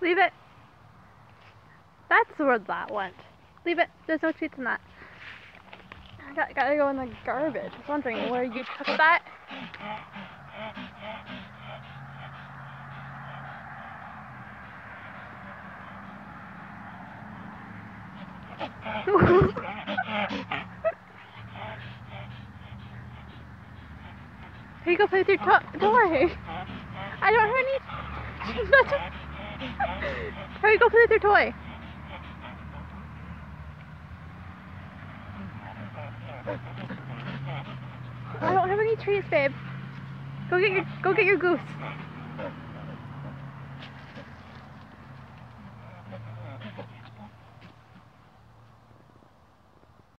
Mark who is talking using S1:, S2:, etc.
S1: Leave it. That's where that went. Leave it. There's no treats in that. I got, gotta go in the garbage. I was wondering where you took that. You go play with your to- toy. I don't have any. You go play with your toy. I don't have any treats, babe. Go get your go get your goose.